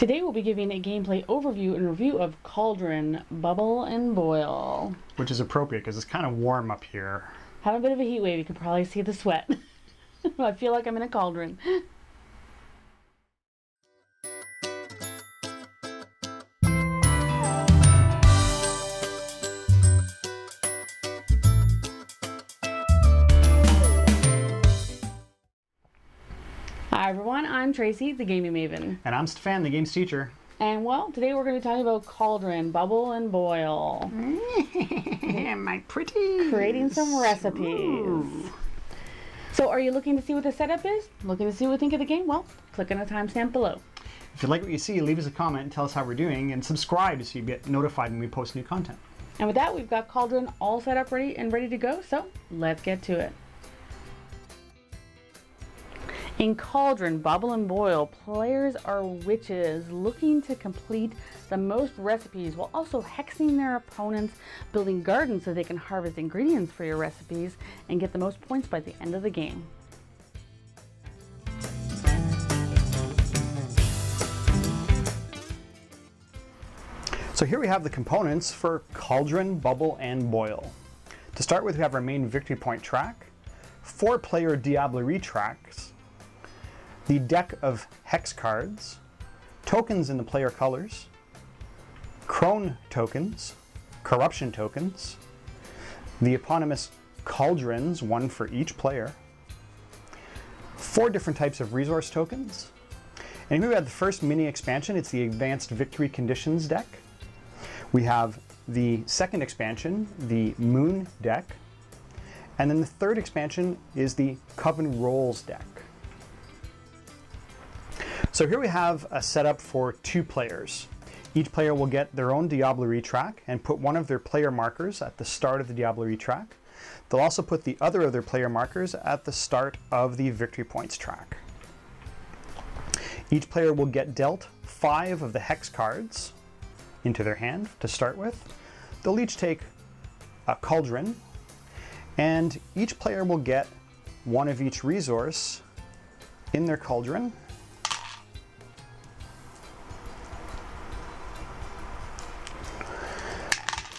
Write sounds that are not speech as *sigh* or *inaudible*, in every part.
Today we'll be giving a gameplay overview and review of Cauldron Bubble and Boil. Which is appropriate because it's kind of warm up here. Have a bit of a heat wave, you can probably see the sweat. *laughs* I feel like I'm in a cauldron. *laughs* I'm Tracy, the Gaming Maven. And I'm Stephane, the games teacher. And well, today we're going to be talking about Cauldron, Bubble and Boil. My pretty. Creating some recipes. So are you looking to see what the setup is? Looking to see what we think of the game? Well, click on the timestamp below. If you like what you see, leave us a comment and tell us how we're doing, and subscribe so you get notified when we post new content. And with that, we've got Cauldron all set up ready and ready to go, so let's get to it. In Cauldron, Bubble and Boil, players are witches looking to complete the most recipes while also hexing their opponents, building gardens so they can harvest ingredients for your recipes, and get the most points by the end of the game. So here we have the components for Cauldron, Bubble, and Boil. To start with, we have our main victory point track, four player Diablerie tracks, the deck of hex cards, tokens in the player colors, crone tokens, corruption tokens, the eponymous cauldrons, one for each player, four different types of resource tokens, and here we have the first mini expansion, it's the Advanced Victory Conditions deck. We have the second expansion, the Moon deck, and then the third expansion is the Coven Roles deck. So here we have a setup for two players. Each player will get their own Diablerie track and put one of their player markers at the start of the Diablerie track. They'll also put the other of their player markers at the start of the Victory Points track. Each player will get dealt five of the hex cards into their hand to start with. They'll each take a cauldron, and each player will get one of each resource in their cauldron.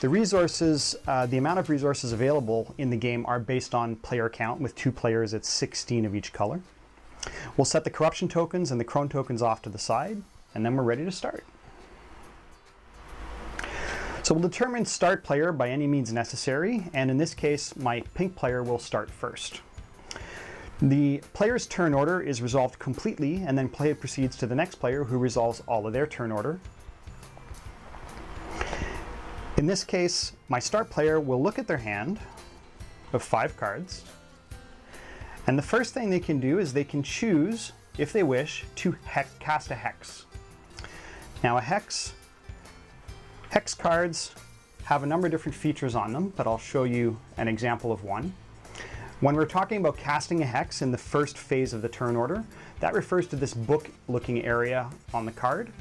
The resources, uh, the amount of resources available in the game are based on player count. With two players, it's 16 of each color. We'll set the corruption tokens and the crone tokens off to the side, and then we're ready to start. So we'll determine start player by any means necessary, and in this case, my pink player will start first. The player's turn order is resolved completely, and then play proceeds to the next player who resolves all of their turn order. In this case, my start player will look at their hand of five cards, and the first thing they can do is they can choose, if they wish, to cast a hex. Now a hex, hex cards have a number of different features on them, but I'll show you an example of one. When we're talking about casting a hex in the first phase of the turn order, that refers to this book looking area on the card.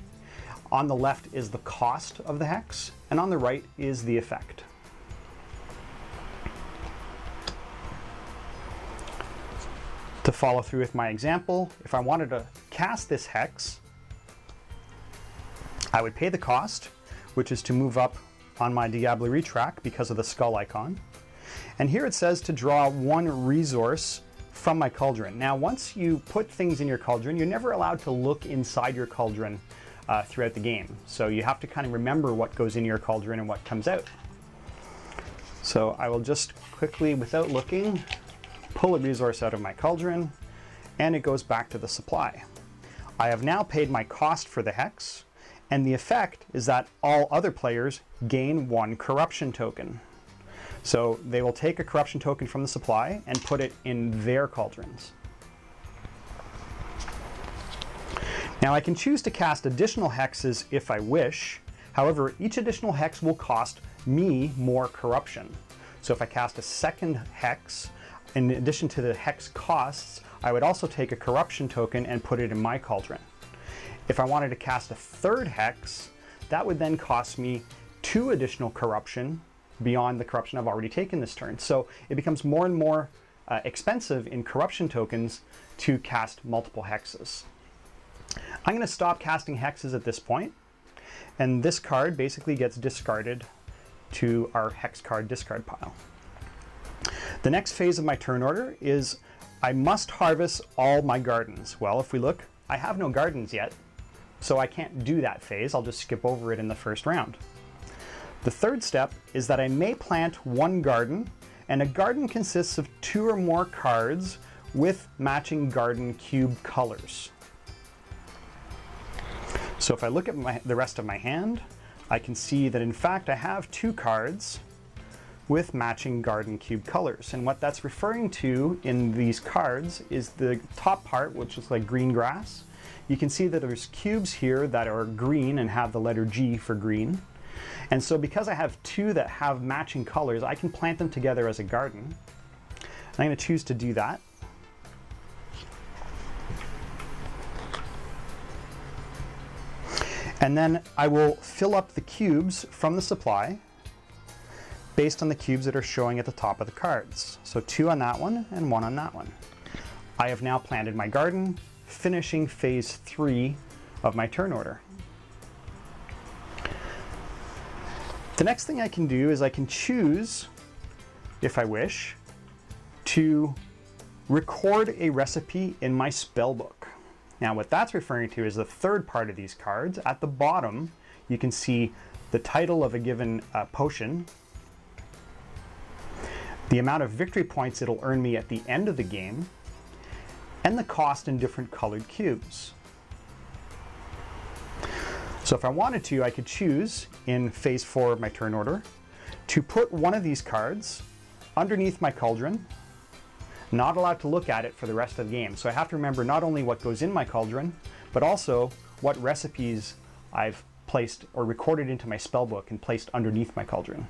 On the left is the cost of the hex, and on the right is the effect. To follow through with my example, if I wanted to cast this hex, I would pay the cost, which is to move up on my Diablerie track because of the skull icon. And here it says to draw one resource from my cauldron. Now, once you put things in your cauldron, you're never allowed to look inside your cauldron uh, throughout the game. So you have to kind of remember what goes in your cauldron and what comes out. So I will just quickly, without looking, pull a resource out of my cauldron, and it goes back to the supply. I have now paid my cost for the hex, and the effect is that all other players gain one corruption token. So they will take a corruption token from the supply and put it in their cauldrons. Now I can choose to cast additional hexes if I wish. However, each additional hex will cost me more corruption. So if I cast a second hex, in addition to the hex costs, I would also take a corruption token and put it in my cauldron. If I wanted to cast a third hex, that would then cost me two additional corruption beyond the corruption I've already taken this turn. So it becomes more and more uh, expensive in corruption tokens to cast multiple hexes. I'm going to stop casting hexes at this point, and this card basically gets discarded to our hex card discard pile. The next phase of my turn order is I must harvest all my gardens. Well, if we look, I have no gardens yet, so I can't do that phase. I'll just skip over it in the first round. The third step is that I may plant one garden, and a garden consists of two or more cards with matching garden cube colors. So if I look at my, the rest of my hand, I can see that in fact I have two cards with matching garden cube colors. And what that's referring to in these cards is the top part, which is like green grass. You can see that there's cubes here that are green and have the letter G for green. And so because I have two that have matching colors, I can plant them together as a garden. I'm going to choose to do that. And then I will fill up the cubes from the supply based on the cubes that are showing at the top of the cards. So two on that one and one on that one. I have now planted my garden, finishing phase three of my turn order. The next thing I can do is I can choose, if I wish, to record a recipe in my spell book. Now what that's referring to is the third part of these cards. At the bottom, you can see the title of a given uh, potion, the amount of victory points it'll earn me at the end of the game, and the cost in different colored cubes. So if I wanted to, I could choose in phase four of my turn order to put one of these cards underneath my cauldron not allowed to look at it for the rest of the game. So I have to remember not only what goes in my cauldron, but also what recipes I've placed or recorded into my spellbook and placed underneath my cauldron.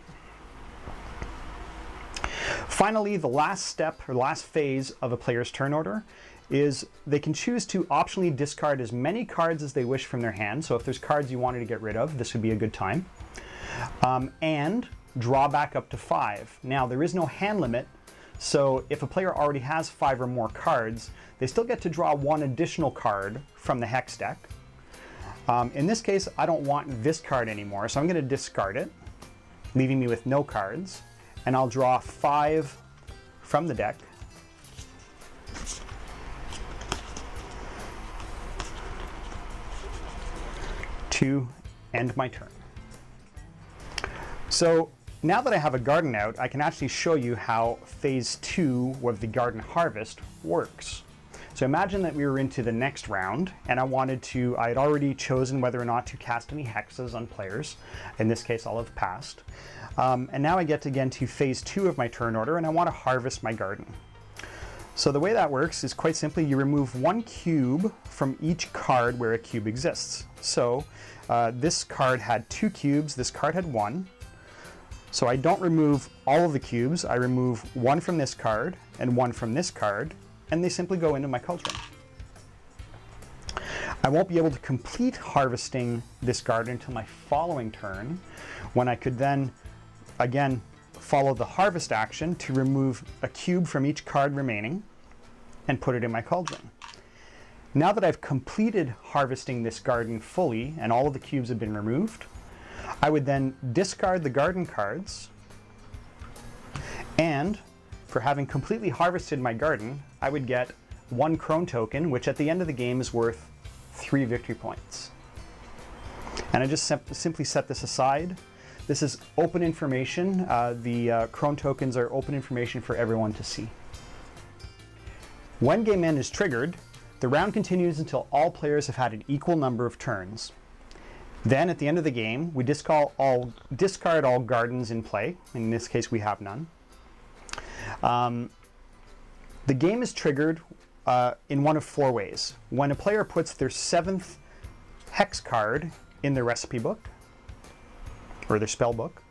Finally, the last step or last phase of a player's turn order is they can choose to optionally discard as many cards as they wish from their hand. So if there's cards you wanted to get rid of, this would be a good time. Um, and draw back up to five. Now, there is no hand limit so if a player already has five or more cards, they still get to draw one additional card from the hex deck. Um, in this case, I don't want this card anymore, so I'm going to discard it, leaving me with no cards. And I'll draw five from the deck. To end my turn. So now that I have a garden out, I can actually show you how phase two of the garden harvest works. So imagine that we were into the next round and I wanted to, I had already chosen whether or not to cast any hexes on players. In this case, I'll have passed. Um, and now I get again to phase two of my turn order and I want to harvest my garden. So the way that works is quite simply you remove one cube from each card where a cube exists. So uh, this card had two cubes, this card had one. So I don't remove all of the cubes, I remove one from this card and one from this card, and they simply go into my cauldron. I won't be able to complete harvesting this garden until my following turn, when I could then, again, follow the harvest action to remove a cube from each card remaining and put it in my cauldron. Now that I've completed harvesting this garden fully and all of the cubes have been removed, I would then discard the garden cards and for having completely harvested my garden, I would get one Crone token, which at the end of the game is worth three victory points. And I just sim simply set this aside. This is open information. Uh, the uh, Crone tokens are open information for everyone to see. When game end is triggered, the round continues until all players have had an equal number of turns. Then at the end of the game, we discard all, discard all gardens in play. In this case, we have none. Um, the game is triggered uh, in one of four ways. When a player puts their seventh hex card in their recipe book, or their spell book.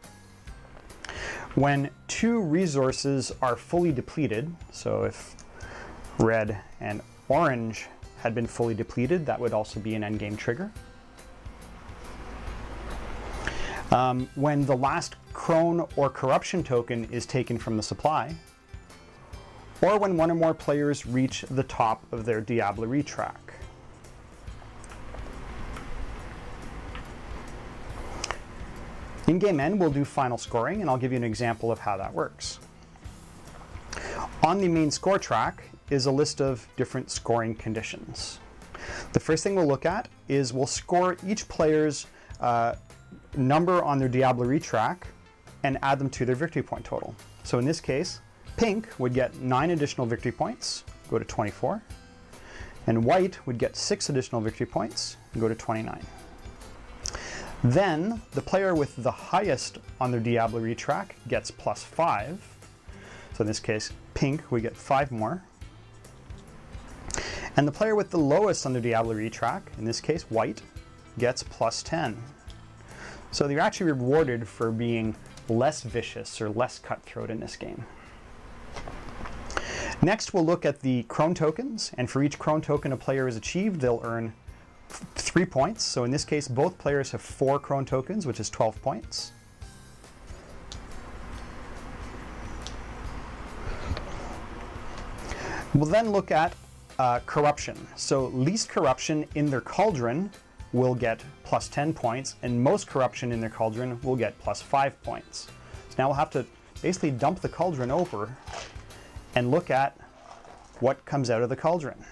When two resources are fully depleted, so if red and orange had been fully depleted, that would also be an endgame trigger. Um, when the last crone or corruption token is taken from the supply, or when one or more players reach the top of their Diablerie track. In game end, we'll do final scoring, and I'll give you an example of how that works. On the main score track is a list of different scoring conditions. The first thing we'll look at is we'll score each player's uh, number on their Diablerie track and add them to their victory point total. So in this case, pink would get 9 additional victory points, go to 24, and white would get 6 additional victory points, go to 29. Then the player with the highest on their Diablerie track gets plus 5. So in this case, pink would get 5 more. And the player with the lowest on the Diablerie track, in this case white, gets plus 10. So you're actually rewarded for being less vicious or less cutthroat in this game. Next, we'll look at the Crone tokens, and for each Crone token a player has achieved, they'll earn three points. So in this case, both players have four Crone tokens, which is 12 points. We'll then look at uh, corruption. So least corruption in their cauldron will get plus 10 points, and most corruption in their cauldron will get plus 5 points. So now we'll have to basically dump the cauldron over and look at what comes out of the cauldron.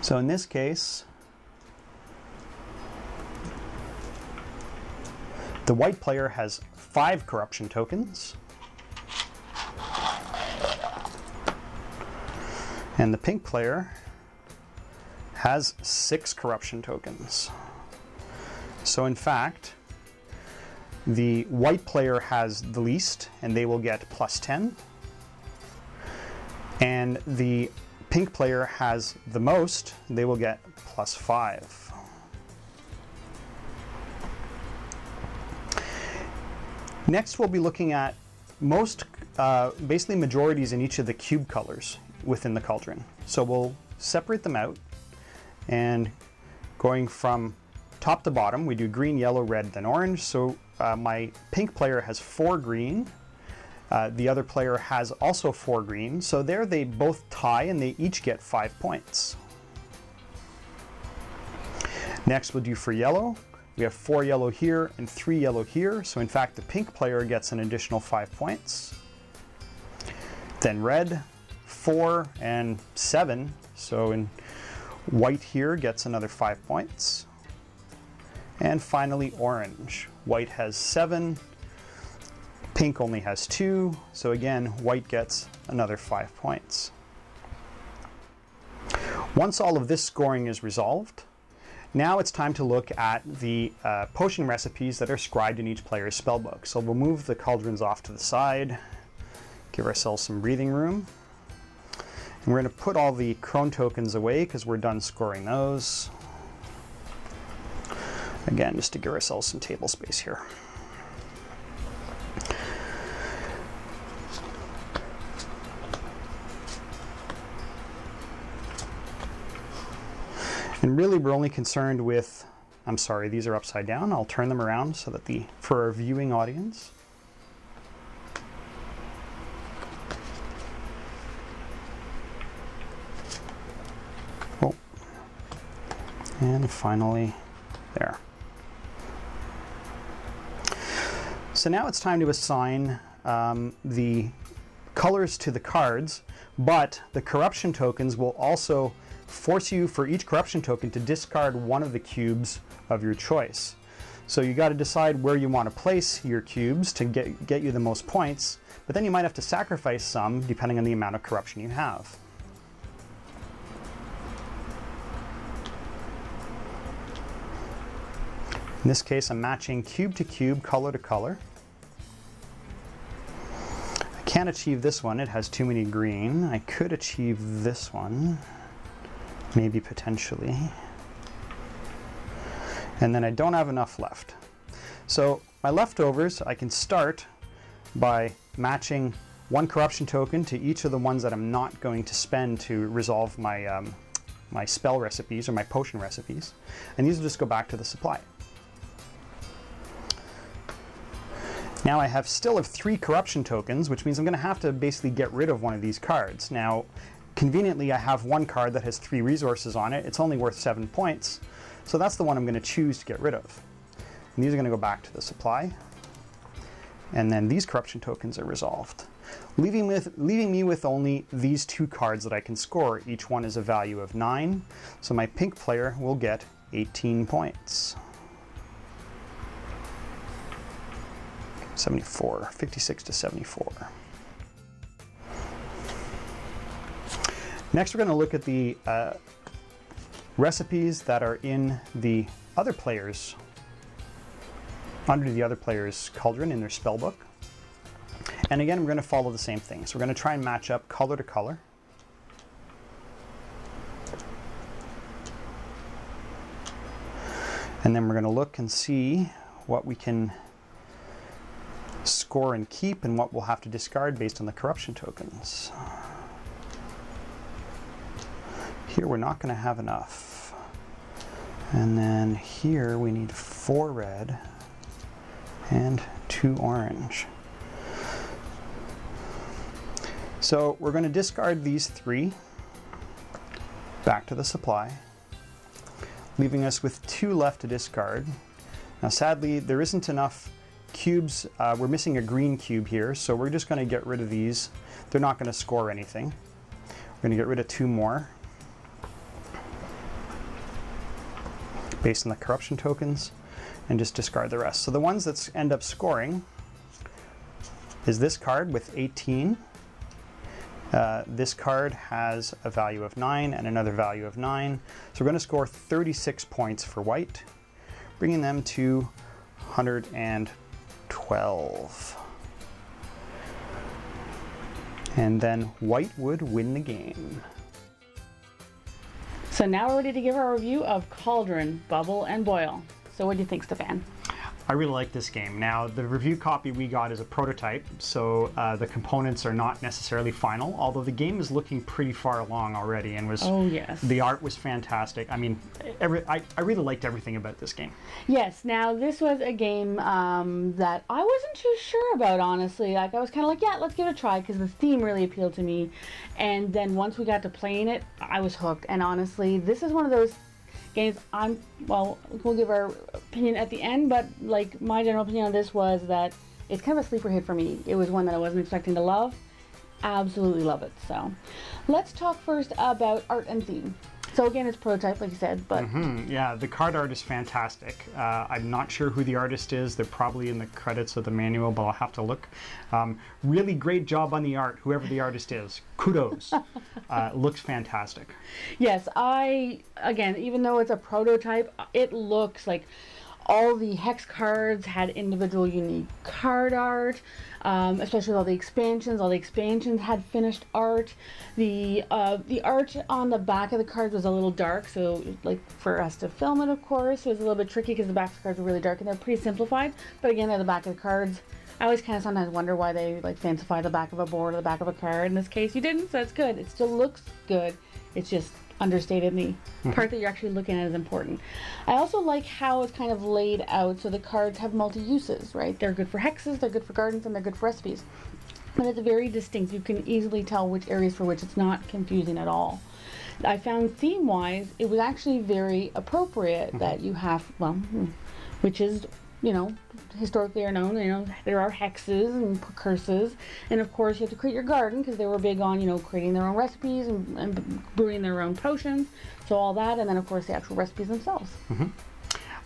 So in this case, the white player has five corruption tokens. And the pink player has six corruption tokens. So in fact, the white player has the least, and they will get plus 10. And the pink player has the most, they will get plus 5. Next, we'll be looking at most, uh, basically majorities in each of the cube colors within the cauldron. So we'll separate them out and going from top to bottom, we do green, yellow, red, then orange. So uh, my pink player has four green. Uh, the other player has also four green. So there they both tie and they each get five points. Next we'll do for yellow. We have four yellow here and three yellow here. So in fact, the pink player gets an additional five points. Then red, four and seven. So in white here gets another five points. And finally orange. White has seven, pink only has two. So again, white gets another five points. Once all of this scoring is resolved, now it's time to look at the uh, potion recipes that are scribed in each player's spellbook. So we'll move the cauldrons off to the side, give ourselves some breathing room. We're going to put all the crone tokens away because we're done scoring those. Again, just to give ourselves some table space here. And really we're only concerned with, I'm sorry, these are upside down. I'll turn them around so that the, for our viewing audience. And finally, there. So now it's time to assign um, the colors to the cards, but the corruption tokens will also force you for each corruption token to discard one of the cubes of your choice. So you got to decide where you want to place your cubes to get, get you the most points, but then you might have to sacrifice some depending on the amount of corruption you have. In this case, I'm matching cube to cube, color to color. I can't achieve this one, it has too many green. I could achieve this one maybe potentially. And then I don't have enough left. So my leftovers, I can start by matching one corruption token to each of the ones that I'm not going to spend to resolve my, um, my spell recipes or my potion recipes. And these will just go back to the supply. Now I have still have three corruption tokens, which means I'm going to have to basically get rid of one of these cards. Now, conveniently, I have one card that has three resources on it. It's only worth seven points. So that's the one I'm going to choose to get rid of. And these are going to go back to the supply. And then these corruption tokens are resolved. Leaving, with, leaving me with only these two cards that I can score. Each one is a value of 9. So my pink player will get 18 points. 74, 56 to 74. Next, we're going to look at the uh, recipes that are in the other players, under the other player's cauldron in their spell book. And again, we're going to follow the same thing. So we're going to try and match up color to color. And then we're going to look and see what we can score and keep and what we'll have to discard based on the corruption tokens. Here we're not going to have enough. And then here we need four red and two orange. So we're going to discard these three back to the supply, leaving us with two left to discard. Now sadly, there isn't enough cubes. Uh, we're missing a green cube here, so we're just going to get rid of these. They're not going to score anything. We're going to get rid of two more. based on the corruption tokens and just discard the rest. So the ones that end up scoring is this card with 18. Uh, this card has a value of 9 and another value of 9. So we're going to score 36 points for white, bringing them to 112. And then white would win the game. So now we're ready to give our review of Cauldron, Bubble, and Boil. So what do you think, Stephane? I really like this game. Now, the review copy we got is a prototype, so uh, the components are not necessarily final, although the game is looking pretty far along already and was... Oh, yes. The art was fantastic. I mean, every, I, I really liked everything about this game. Yes, now this was a game um, that I wasn't too sure about, honestly. Like, I was kind of like, yeah, let's give it a try, because the theme really appealed to me. And then once we got to playing it, I was hooked. And honestly, this is one of those games. I'm well, we'll give our opinion at the end, but like my general opinion on this was that it's kind of a sleeper hit for me. It was one that I wasn't expecting to love. Absolutely love it. So, let's talk first about art and theme. So again, it's prototype, like you said, but mm-hmm. yeah, the card art is fantastic. Uh, I'm not sure who the artist is. They're probably in the credits of the manual, but I'll have to look. Um, really great job on the art, whoever the artist is. Kudos. *laughs* uh, looks fantastic. Yes, I again, even though it's a prototype, it looks like all the hex cards had individual unique card art, um, especially all the expansions. All the expansions had finished art. The uh, the art on the back of the cards was a little dark, so like for us to film it, of course, it was a little bit tricky because the back of the cards were really dark and they're pretty simplified. But again, they're the back of the cards. I always kind of sometimes wonder why they like fancify the back of a board or the back of a card. In this case, you didn't, so that's good. It still looks good. It's just understated. The mm-hmm. part that you're actually looking at is important. I also like how it's kind of laid out so the cards have multi uses, right? They're good for hexes, they're good for gardens, and they're good for recipes. But it's very distinct. You can easily tell which areas for which it's not confusing at all. I found theme wise, it was actually very appropriate mm-hmm. that you have, well, hmm, which is you know, historically are known. You know, there are hexes and curses, and of course you have to create your garden because they were big on you know creating their own recipes and, and, brewing their own potions. So all that, and then of course the actual recipes themselves. Mm-hmm.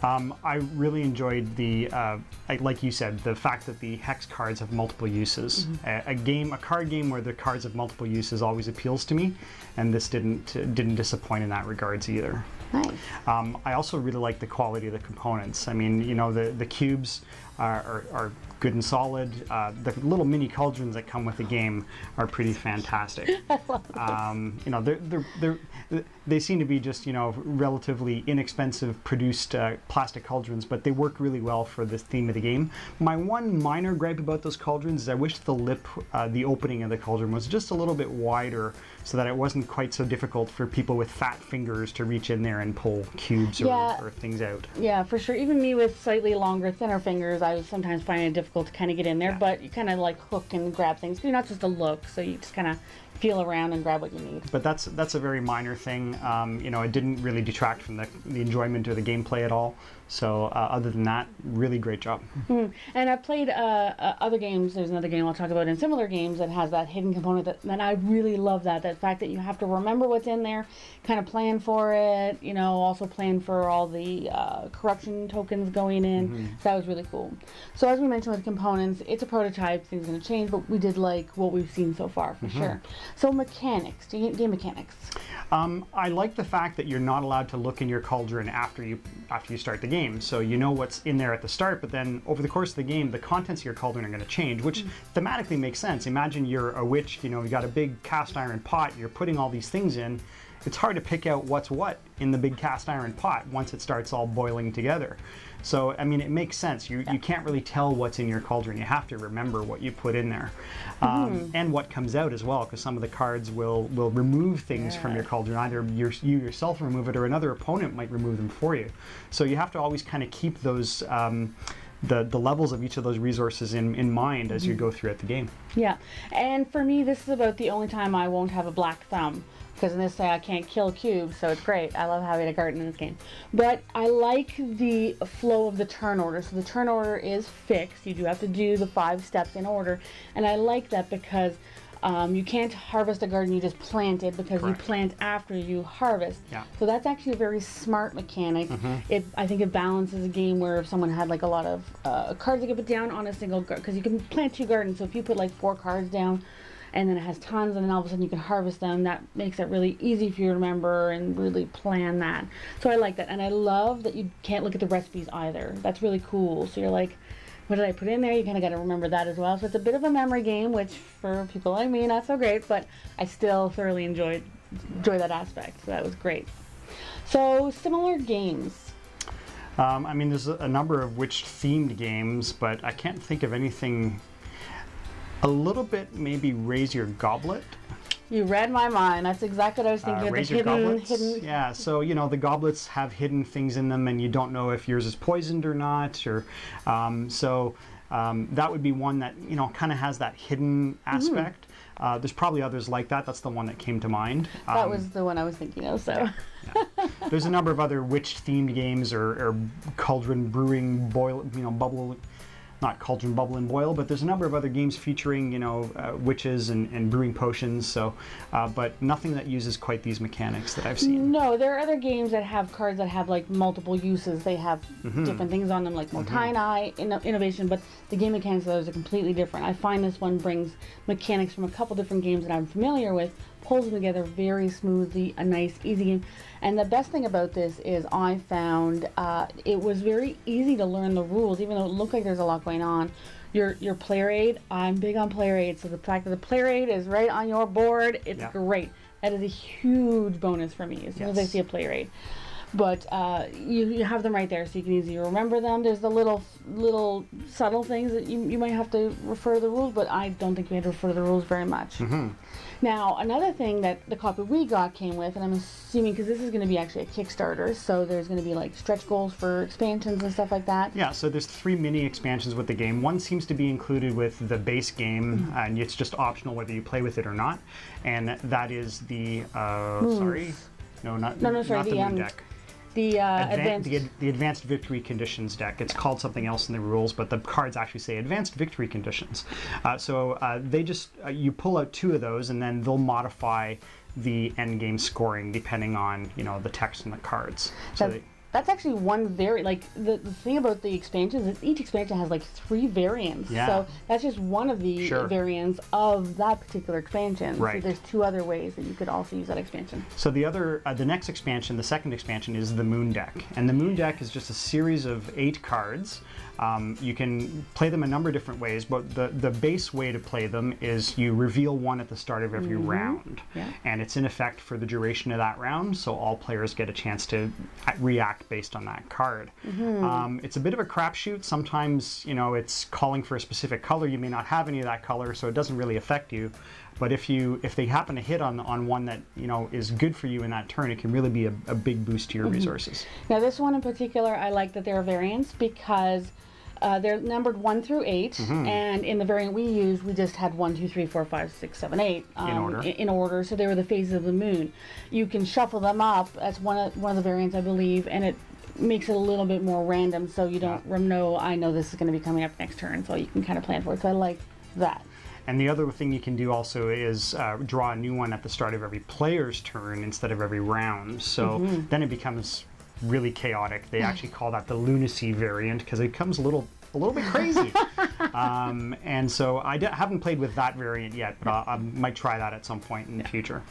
Um, I really enjoyed the, uh, like you said, the fact that the hex cards have multiple uses. Mm-hmm. A, a, game, a card game where the cards have multiple uses always appeals to me, and this didn't didn't disappoint in that regards either. Nice. Um, I also really like the quality of the components. I mean, you know, the, the cubes are, are, are good and solid. Uh, the little mini cauldrons that come with the game are pretty fantastic. *laughs* um, you know, they're, they're, they're, they seem to be just, you know, relatively inexpensive produced uh, plastic cauldrons, but they work really well for the theme of the game. My one minor gripe about those cauldrons is I wish the lip, uh, the opening of the cauldron was just a little bit wider so that it wasn't quite so difficult for people with fat fingers to reach in there and pull cubes or, yeah. or things out. Yeah, for sure. Even me with slightly longer, thinner fingers, I sometimes find it difficult to kind of get in there, yeah. but you kind of like hook and grab things. You're not just a look, so you just kind of feel around and grab what you need. But that's that's a very minor thing. Um, you know, it didn't really detract from the, the enjoyment or the gameplay at all. So uh, other than that, really great job. Mm. And I've played uh, uh, other games. There's another game I'll talk about in similar games that has that hidden component. That, and I really love that. That fact that you have to remember what's in there, kind of plan for it. You know, also plan for all the uh, corruption tokens going in. Mm-hmm. So that was really cool. So as we mentioned with components, it's a prototype. Things are going to change, but we did like what we've seen so far for Mm-hmm. sure. So mechanics, game game mechanics. Um, I like the fact that you're not allowed to look in your cauldron after you after you start the game. So you know what's in there at the start, but then over the course of the game, the contents of your cauldron are going to change, which thematically makes sense. Imagine you're a witch, you know, you got a big cast iron pot, you're putting all these things in. It's hard to pick out what's what in the big cast iron pot once it starts all boiling together. So I mean, it makes sense. You you can't really tell what's in your cauldron. You have to remember what you put in there, um, and what comes out as well, because some of the cards will will remove things from your cauldron. Either your, you yourself remove it, or another opponent might remove them for you. So you have to always kind of keep those. Um, the, the levels of each of those resources in, in mind as you go throughout the game. Yeah, and for me, this is about the only time I won't have a black thumb. Because in this say I can't kill cubes, so it's great. I love having a garden in this game. But I like the flow of the turn order. So the turn order is fixed. You do have to do the five steps in order. And I like that because um, you can't harvest a garden you just planted because Correct. you plant after you harvest. Yeah. So that's actually a very smart mechanic. It I think it balances a game where if someone had like a lot of uh, cards they could put down on a single garden, because you can plant two gardens. So if you put like four cards down, and then it has tons, and then all of a sudden you can harvest them. That makes it really easy for you to remember and really plan that. So I like that, and I love that you can't look at the recipes either. That's really cool. So you're like. What did I put in there? You kind of got to remember that as well. So it's a bit of a memory game, which for people like me, not so great, but I still thoroughly enjoyed enjoy that aspect. So that was great. So similar games. Um, I mean, there's a, number of witch themed games, but I can't think of anything. A little bit, maybe raise your goblet. You read my mind. That's exactly what I was thinking. Uh, of the raise your hidden, goblets. hidden. Yeah, so you know the goblets have hidden things in them, and you don't know if yours is poisoned or not. Or um, so um, that would be one that you know kind of has that hidden Mm-hmm. aspect. Uh, there's probably others like that. That's the one that came to mind. That Um, was the one I was thinking of. So There's a number of other witch-themed games or, or cauldron brewing, boil, you know, bubble, not cauldron bubble and boil, but there's a number of other games featuring, you know, uh, witches and, and brewing potions. So, uh, but nothing that uses quite these mechanics that I've seen. no, there are other games that have cards that have like multiple uses. They have Mm-hmm. different things on them, like Mottainai, inno- innovation, but the game mechanics of those are completely different. I find this one brings mechanics from a couple different games that I'm familiar with, pulls them together very smoothly, a nice, easy game. And the best thing about this is I found uh, it was very easy to learn the rules, even though it looked like there's a lot going on. Your your player aid, I'm big on player aid, so the fact that the player aid is right on your board, it's Yeah. great. That is a huge bonus for me as soon as I see a player aid. But uh, you, you have them right there, so you can easily remember them. There's the little little subtle things that you, you might have to refer to the rules, but I don't think we had to refer to the rules very much. Now, another thing that the copy we got came with, and I'm assuming because this is going to be actually a Kickstarter, so there's going to be like stretch goals for expansions and stuff like that. Yeah, so there's three mini expansions with the game. One seems to be included with the base game, Mm-hmm. and it's just optional whether you play with it or not. And that is the uh, sorry, no, not No, no, sorry, not the, the, moon um, deck. The uh, Advan- advanced. the, the advanced victory conditions deck. It's called something else in the rules, but the cards actually say advanced victory conditions. Uh, so uh, they just uh, you pull out two of those, and then they'll modify the end game scoring depending on you know the text in the cards. So That's, they, that's actually one very like the, the thing about the expansions is each expansion has like three variants. Yeah. So that's just one of the Sure. variants of that particular expansion. Right. So there's two other ways that you could also use that expansion. So the other, uh, the next expansion, the second expansion, is the Moon Deck, and the Moon Deck is just a series of eight cards. Um, you can play them a number of different ways, but the the base way to play them is you reveal one at the start of every round, Yeah. and it's in effect for the duration of that round. So all players get a chance to uh, react based on that card. Um, it's a bit of a crapshoot. Sometimes you know it's calling for a specific color. You may not have any of that color, so it doesn't really affect you. But if you if they happen to hit on on one that you know is good for you in that turn, it can really be a, a big boost to your resources. Now this one in particular, I like that there are variants because Uh, they're numbered one through 8 Mm-hmm. and in the variant we used, we just had one, two, three, four, five, six, seven, eight um, order. In, in order, so they were the phases of the moon. You can shuffle them up. That's one of one of the variants, I believe, and it makes it a little bit more random, so you don't rem- know. I know this is going to be coming up next turn, so you can kind of plan for it. So I like that. And the other thing you can do also is uh, draw a new one at the start of every player's turn instead of every round. So Mm-hmm. then it becomes really chaotic. They actually call that the lunacy variant because it becomes a little a little bit crazy. um, and so I d- haven't played with that variant yet, but I, I might try that at some point in the future.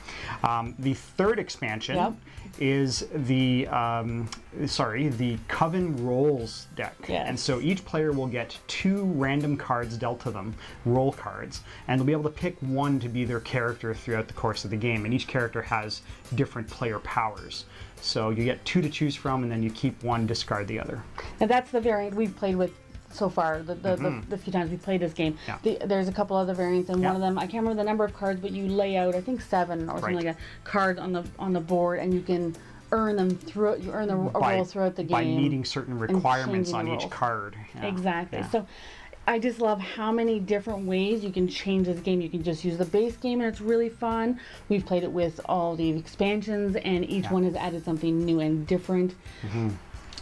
Um, the third expansion Yep. is the um, sorry the Coven Roles deck, Yes. and so each player will get two random cards dealt to them, role cards, and they'll be able to pick one to be their character throughout the course of the game. And each character has different player powers. So you get two to choose from, and then you keep one, discard the other. And that's the variant we've played with so far. The the, the, the few times we played this game. Mm-hmm. Yeah. The, there's a couple other variants, and Yeah. one of them I can't remember the number of cards, but you lay out I think seven or something Right. like that cards on the on the board, and you can earn them through you earn the a role throughout the game by meeting certain requirements on each card. Yeah. Exactly. So I just love how many different ways you can change this game. You can just use the base game and it's really fun. We've played it with all the expansions and each Yeah. Mm-hmm. one has added something new and different.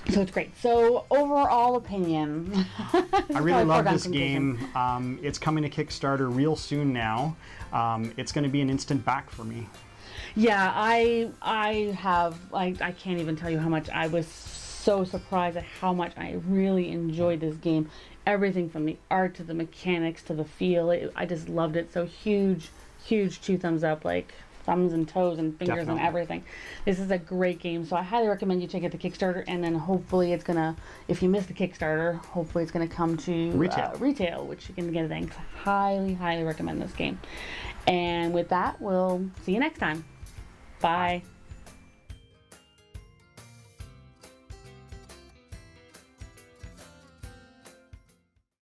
So it's great. So overall opinion. I really *laughs* love this game. Um, it's coming to Kickstarter real soon now. Um, it's going to be an instant back for me. Yeah, I I have I I can't even tell you how much I was so surprised at how much I really enjoyed this game. Everything from the art to the mechanics to the feel, it, I just loved it. So huge, huge two thumbs up, like thumbs and toes and fingers Definitely. and everything. This is a great game, so I highly recommend you check out the Kickstarter, and then hopefully it's gonna, if you miss the Kickstarter, hopefully it's gonna come to Retail. uh, retail, which you can get it then. 'cause I highly, highly recommend this game. And with that, we'll see you next time. Bye.